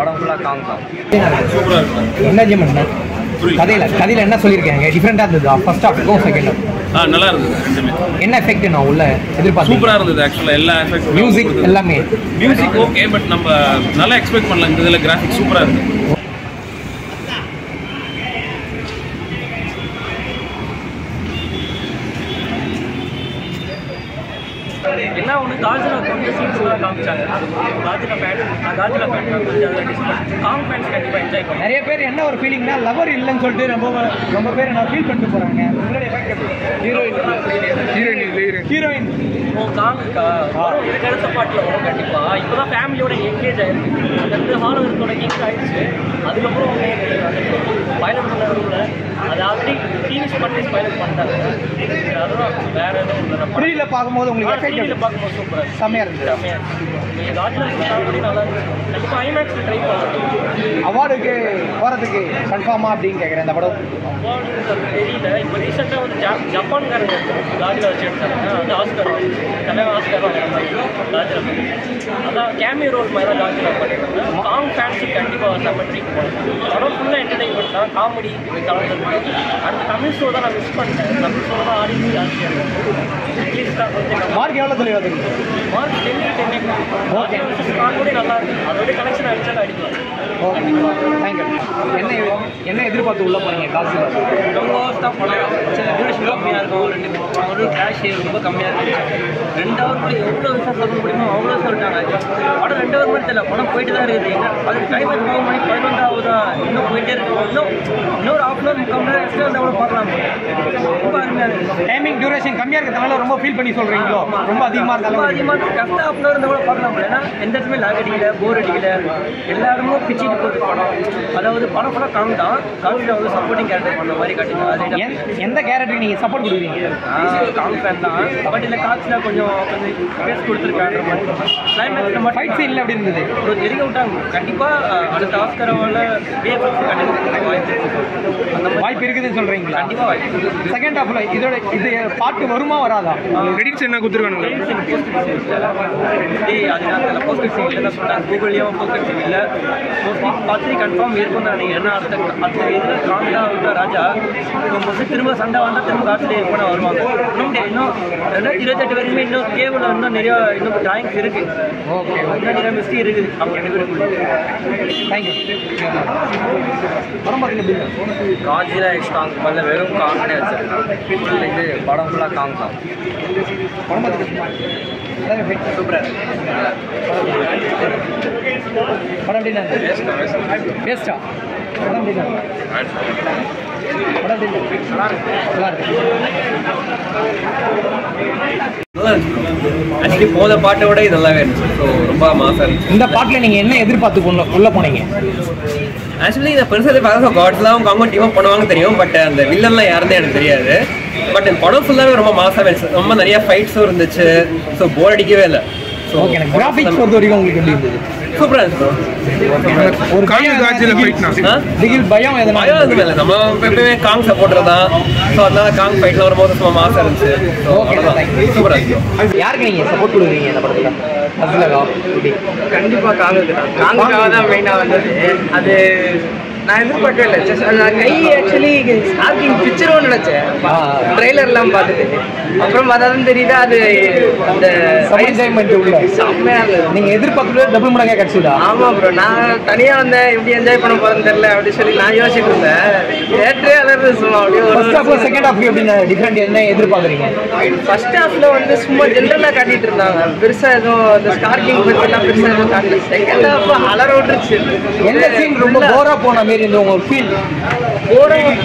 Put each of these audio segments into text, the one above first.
படம் ஃபுல்லாக காங் தான் சூப்பராக இருக்கும். என்ன ஜெமன் கதையில கதையில என்ன சொல்லியிருக்காங்க? டிஃப்ரெண்டா இருந்தது? ஃபர்ஸ்ட் ஹாஃப்க்கும் செகண்ட் ஹாஃப் ஆ நல்லா இருந்தது ரெண்டுமே. என்ன எஃபெக்ட் நான் உள்ள எதிர்பார்த்தேன் சூப்பராக இருந்தது ஆக்சுவலாக எல்லா எஃபெக்ட் மியூசிக் எல்லாமே. மியூசிக் ஓகே பட் நம்ம நல்லா எக்ஸ்பெக்ட் பண்ணல இந்த இதில் கிராஃபிக் சூப்பராக இருந்தது என்ன ஒன்று காஜில் தான் காமிச்சாங்க Godzilla fan Godzilla fan Kong fans கண்டிப்பாக என்ஜாய் நிறைய பேர் என்ன ஒரு ஃபீலிங்னா லவர் இல்லைன்னு சொல்லிட்டு ரொம்ப ரொம்ப பேர் என்ன ஃபீல் பண்ணிட்டு போறாங்க. ஹீரோயின் ஹீரோயின் ஓ காம் இருக்கா? வரும் இதுக்கு அடுத்த பாட்டில் வரும் கண்டிப்பாக இப்போ தான் ஃபேமிலியோட எங்கேஜ் ஆயிருக்கு. வந்து ஹாலோவரத்தோட கிங்ஸ் ஆயிடுச்சு. அதுக்கப்புறம் பைலட் பண்ண அது ஆல்ரெடி டிவி பண்ணி பைலட் பண்ணிட்டாங்க அதுதான் வேற எதுவும் இல்லை பார்க்கும்போது உங்களுக்கு எஃபெக்ட் பார்க்கும்போது சூப்பராக செம்மையா இருந்தது செம்மையா நீங்கள் காஜில் காமெடி நல்லா இருந்துச்சு கண்டிப்பாக ஐமேக்ஸ் ட்ரை பண்ணலாம். அவார்டுக்கு போறதுக்கு கன்ஃபார்மா அப்படின்னு கேட்குறேன் இந்த படம். அவார்டு தெரியல. இப்போ ரீசெண்டாக வந்து ஜா ஜப்பான்காரங்க காஜில் வச்சு எடுத்தாங்க அது ஆஸ்கர் தலைவன் ஆஸ்கர் காஜில் அதான் கேமியோ ரோல் மாதிரி தான் காஜில் பண்ணிருக்காங்க காங் ஃபேன்ஸுக்கு கண்டிப்பாக செம்ம ட்ரீட் பண்ணுவாங்க படம் ஃபுல்லாக என்டர்டைன்மெண்ட் தான். காமெடி கலந்துருக்கு அடுத்து தமிழ் ஷோ தான் நான் மிஸ் பண்ணிட்டேன். தமிழ் ஷோ தான் ஆடியன்ஸ் ஜாஸ்தியாக இருக்கும் இங்கிலீஷ் தான் கொஞ்சம் மார்க் எவ்வளோ தெளிவாக தெரியும் மார்க் டென் டென் ஓகே காங்கூடி நல்லா இருக்கு. அதோட கனெக்ஷன் அடிச்சாலும் அடிக்கலாம் ஓகே தேங்க்யூ என்ன என்ன எதிர்பார்த்து உள்ள போனீங்க காசு ரொம்ப தான் படம் சில டியூரேஷன் கம்மியாக இருக்கும். ரெண்டு ஒரு கேஷ் ரொம்ப கம்மியாக இருந்துச்சு. ரெண்டு ஹவர் எவ்வளோ விஷயம் சொல்ல முடியுமோ அவ்வளோ சொல்லிட்டாங்க. படம் ரெண்டு ஹவர் மாதிரி தெரியல படம் போயிட்டு தான் இருக்குது. என்ன அது டைம் மணி இன்னும் போயிட்டே இருக்கு. இன்னும் இன்னொரு ஹாஃப் அன் ஹவர் முக்கால் மணி நேரம் எக்ஸ்ட்ரா பார்க்கலாம். ரொம்ப அருமையாக இருந்துச்சு. டைமிங் டியூரேஷன் கம்மியாக இருக்கிறதுனால ரொம்ப ஃபீல் பண்ணி சொல்கிறீங்களோ ரொம்ப அதிகமாக இருந்தாலும் அதிகமாக கரெக்டாக ஹாஃப் அன் ஹவர் இருந்தால் கூட பார்க்கலாம். ஏன்னா எந்த இடத்துமே லாக் அடிக்கல போர் அடிக்கல. எல்லா இடமும் போகுது படம். அதாவது படம் ஃபுல்லாக காம் தான். காமில் வந்து சப்போர்ட்டிங் கேரக்டர் பண்ண மாதிரி காட்டிங்க அது எந்த- கேரக்டருக்கு நீங்கள் சப்போர்ட் கொடுக்குறீங்க? காம் ஃபேன் தான். பட் இந்த காட்சியில் கொஞ்சம் கொஞ்சம் பேஸ் கொடுத்துருக்காங்க கிளைமேக்ஸ் நம்ம ஃபைட் சீன்ல எப்படி இருந்தது? ஒரு தெரிய விட்டாங்க. கண்டிப்பாக அடுத்த ஆஸ்கரோவில் கண்டிப்பாக வாய்ப்பு. அந்த மாதிரி. வாய்ப்பு இருக்குதுன்னு சொல்கிறீங்களா கண்டிப்பாக வாய்ப்பு. செகண்ட் ஹாஃப்ல இதோட இது பாட்டு வருமா வராதா? கிரெடிட்ஸ் என்ன கொடுத்துருக்கானுங்க? ஏய், அது இல்லைன்னு சொன்னாங்க. கூகுள்லயும் fixing இல்ல. post பார்த்து confirm இருக்கும் தான் நினைக்கிறேன். ஏன்னா அடுத்த அடுத்த இதுல காமிடா விட்ட ராஜா வந்து திரும்ப சண்டை வந்தா திரும்ப காட்டுல எப்போ வருவாங்க. இன்னும் இன்னும் ரெண்டாயிரத்தி இருபத்தெட்டு வரைக்குமே இன்னும் கேபிள் இன்னும் நிறைய இன்னும் டிராயிங்ஸ் இருக்கு. ஓகே இன்னும் நிறைய மிஸ்டேக் இருக்குது அவங்க ரெண்டு பேருக்குள்ள? காஜில் ஸ்ட்ராங் பண்ணல வெறும் காங்னே வச்சிருக்காங்க இது படம் ஃபுல்லாக காங் தான் படம் சூப்பராக படம் எப்படி வேஸ்டா படம் எப்படி படம் எப்படி நல்லா இருக்கு. ஆக்சுவலி போத பாட்டை விட இது நல்லாவே இருந்துச்சு. ஸோ ரொம்ப இருந்துச்சு. இந்த பாட்டில் நீங்கள் என்ன எதிர்பார்த்து உள்ள உள்ள போனீங்க? ஆக்சுவலி இந்த பெருசாக பார்க்க காட்ஸ்லாம் அவங்க அவங்க டீமாக பண்ணுவாங்க தெரியும். பட் அந்த வில்லன்லாம் யாருன்னு எனக்கு தெரியாது. பட் படம் ஃபுல்லாகவே ரொம்ப மாசாக இருந்துச்சு. ரொம்ப நிறைய ஃபைட்ஸும் இருந்துச்சு. ஸோ போர் அடிக்கவே இல்லை. ஸோ கிராஃபிக்ஸ் பொறுத்த வரைக்கும் உங்களுக்கு எப்படி இருந்தது? சூப்பராக இருந்துச்சு. ஒரு காங்க பயம் பயம் எதனா பயம் எதுவுமே இல்லை. நம்ம எப்பயுமே காங் சப்போர்ட்டர் தான். ஸோ அதனால காங் ஃபைட்ல வரும்போது சும்மா மாசம் இருந்துச்சு. ஓகே சூப்பராக இருந்துச்சு. யாருக்கு நீங்க சப்போர்ட் கொடுக்குறீங்க இந்த படத்துல? கண்டிப்பாக காங்குக்கு தான். காங்குக்காக தான் மெயினாக வந்தது. அது நான் எதிர்பார்க்கவே இல்லை கை ஆக்சுவலி ஸ்டார்டிங் பிக்சரும் நினச்சேன். ட்ரெய்லர்லாம் பார்த்துட்டு அப்புறம் தான் தெரியுது? அது அந்த enjoyment உள்ள. செம்மையாக இருந்தது. நீங்க எதிர்பார்க்கறது டபுள் மடங்கா கிடைச்சதா? ஆமாம் ப்ரோ நான் தனியாக வந்தேன். எப்படி என்ஜாய் பண்ண போகிறேன்னு தெரியல அப்படின்னு சொல்லி நான் யோசிச்சுட்டு இருந்தேன். தேட்டரே அலர்றது சும்மா அப்படியே ஃபர்ஸ்ட் ஹாஃப் ஒரு செகண்ட் ஹாஃப் எப்படி டிஃப்ரெண்ட் என்ன எதிர்பார்க்குறீங்க? ஃபர்ஸ்ட் ஹாஃப்ல வந்து சும்மா ஜென்ரலாக காட்டிட்டு இருந்தாங்க. பெருசாக எதுவும் இந்த ஸ்டார்டிங் பற்றிலாம் பெருசாக எதுவும் காட்டல. செகண்ட் ஹாஃப் அலற விட்டுருச்சு. எந்த சீன் ரொம்ப போரா போன மாதிரி இருந்தது உங்களுக்கு ஃபீல் போரும்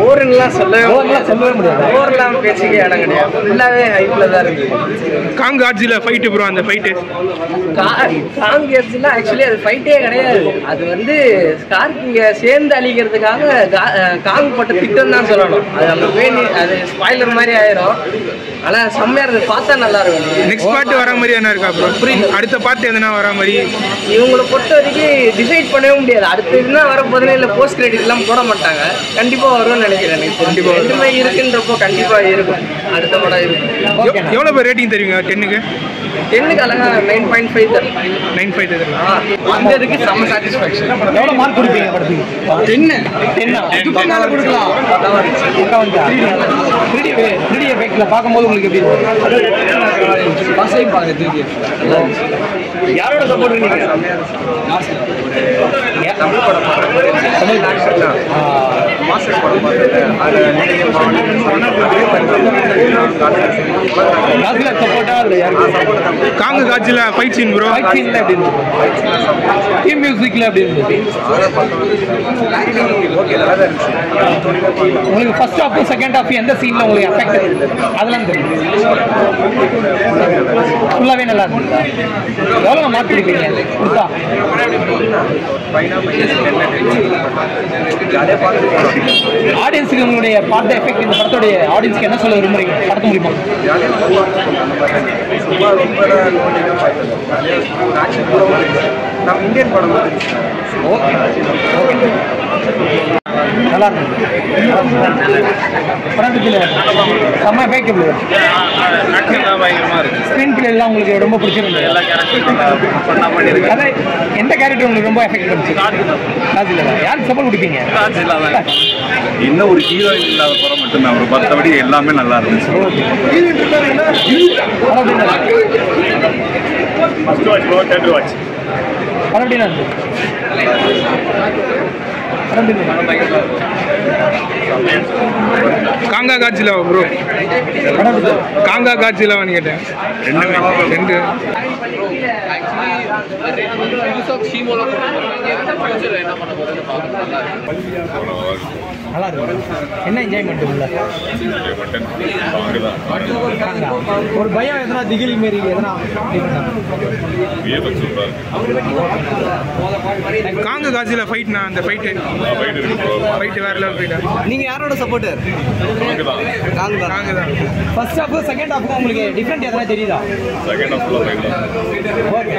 போருன்னுலாம் சொல்லவே போர்லாம் சொல்லவே முடியாது. போர்லாம் பேச்சுக்கே இடம் கிடையாது. ஃபுல்லாகவே ஹைப்பில் தான் இருக்கு காங் காட்சியில் ஃபைட்டு ப்ரோ அந்த ஃபைட்டு காங்கியர்ஸ்லாம் ஆக்சுவலி அது ஃபைட்டே கிடையாது. அது வந்து ஸ்கார்கிங்க சேர்ந்து அழிக்கிறதுக்காக காங் போட்ட திட்டம் தான் சொல்லணும். அது நம்ம வேணி அது ஸ்பாய்லர் மாதிரி ஆயிரும். ஆனால் செம்மையாக இருந்தது. பார்த்தா நல்லா இருக்கும். நெக்ஸ்ட் பார்ட் வர மாதிரி என்ன இருக்கா ப்ரோ அடுத்த பார்ட் எதனா வர மாதிரி? இவங்களை பொறுத்த வரைக்கும் டிசைட் பண்ணவே முடியாது. அடுத்த இதுனா வரப்போதுன்னு இல்லை போஸ்ட் கிரெடிட் எல்லாம் போட மாட்டாங்க. கண்டிப்பா வரும்னு நினைக்கிறேன் எனக்கு கண்டிப்பா ரெண்டுமே இருக்குன்றப்போ கண்டிப்பா இருக்கும். அடுத்த படம் இருக்கும் எவ்வளோ பேர் ரேட்டிங் தருவீங்க? டென்னுக்கு டென்னுக்கு அழகா நைன் பாயிண்ட் ஃபைவ் தரும் நைன் ஃபைவ் தரலாம் இந்த இதுக்கு செம்ம சாட்டிஸ்ஃபேக்ஷன் எவ்வளோ மார்க் கொடுப்பீங்க படத்துக்கு? டென்னு டென்னா மேலே கொடுக்கலாம். பக்கம் வந்துட்டா த்ரீ த்ரீ எஃபெக்டில் பார்க்கும்போது உங்களுக்கு எப்படி இருக்கும்? ஃபர்ஸ்ட் டைம் பார்க்குறது யாரோட சப்போர்ட் நீங்க தமிழ் படம் தமிழ் மாஸ்டர் படம் காசில் சப்போர்ட்டா இல்லை யாருக்கு காங்க காட்சியில் ஃபைட் சீன் ப்ரோ ஃபைட் எப்படி இருந்தது? டீம் மியூசிக்கில் இருந்துச்சு. உங்களுக்கு ஃபர்ஸ்ட் ஹாஃப் செகண்ட் ஹாஃப் எந்த சீனில் உங்களுக்கு அஃபெக்ட் அதெல்லாம் தெரியும். நல்லா இருந்துச்சா எவ்வளோ மார்க் கொடுப்பீங்க கொடுத்தா ஆடியன்ஸுக்கு உங்களுடைய பார்த்த எஃபெக்ட் இந்த படத்துடைய ஆடியன்ஸ்க்கு என்ன சொல்ல விரும்புறீங்க படத்து மூலியமா சும்மா ரொம்ப நம்ம இந்தியன் படம் ஓகே ஓகே. நல்லா இருந்தது படத்துக்கு செம்ம எஃபெக்ட் ஆக்ஷன்லாம் பயங்கரமாக இருக்குது ஸ்க்ரீன் பிளே எல்லாம் உங்களுக்கு ரொம்ப பிடிச்சிருந்தது. எல்லா கேரக்டரும் அதான் எந்த கேரக்டர் உங்களுக்கு ரொம்ப எஃபெக்ட் பண்ணுச்சு? காஜில யாருக்கு சப்போர்ட் கொடுப்பீங்க? தான் இன்னும் ஒரு ஹீரோயின் இல்லாத படம் மட்டும்தான். ஒரு மற்றபடி எல்லாமே நல்லா இருந்துச்சு. படம் எப்படி இருந்தது? படம் இருந்தது? படம் எப்படி இருந்தது? காங்கா காட்சியில் ப்ரோ படம் காங்கா நல்லா இருக்கு. என்ன என்ஜாய்மெண்ட் உள்ள? காங்கா. ஒரு பயம் எதனா திகில் மாரி எதனா காங்க காட்சியில் ஃபைட்னா அந்த ஃபைட்டு ஃபைட்டு வேற லெவல் ஃபைட்டா நீங்க யாரோட சப்போர்ட்டர் காங்க தான் ஃபர்ஸ்ட் ஹாஃப் செகண்ட் ஹாஃப் உங்களுக்கு டிஃப்ரெண்ட் எதனா தெரியுதா? ஓகே